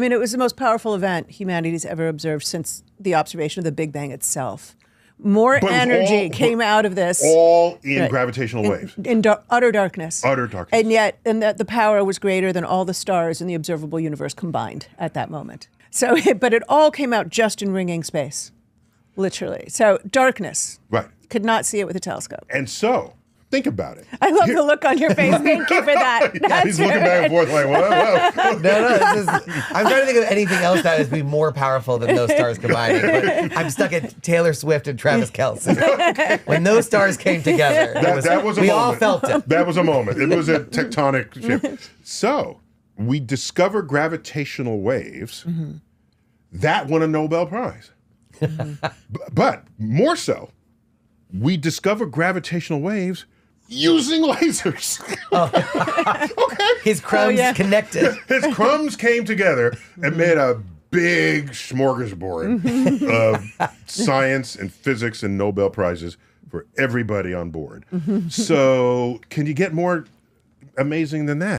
I mean, it was the most powerful event humanity's ever observed since the observation of the Big Bang itself. More But energy all- came out of this. All in Right. gravitational waves. in dar- utter darkness. Utter darkness. And yet, and that the power was greater than all the stars in the observable universe combined at that moment. So, but it all came out just in ringing space, literally. So, darkness. Right. Could not see it with a telescope. And so, think about it. I love the look on your face. Thank you for that. Yeah, That's he's looking back and forth like, whoa, whoa. No, no. This is, I'm trying to think of anything else that would be more powerful than those stars combining. But I'm stuck at Taylor Swift and Travis Kelce. When those stars came together, That, was- that was a we moment. all felt it. That was a moment. It was a tectonic shift. So we discover gravitational waves. Mm-hmm. That won a Nobel Prize. B- but more so, we discover gravitational waves using lasers. Oh. okay. His oh, crumbs yeah. connected. His crumbs came together and made a big smorgasbord mm-hmm. of science and physics and Nobel Prizes for everybody on board. Mm-hmm. So, can you get more amazing than that?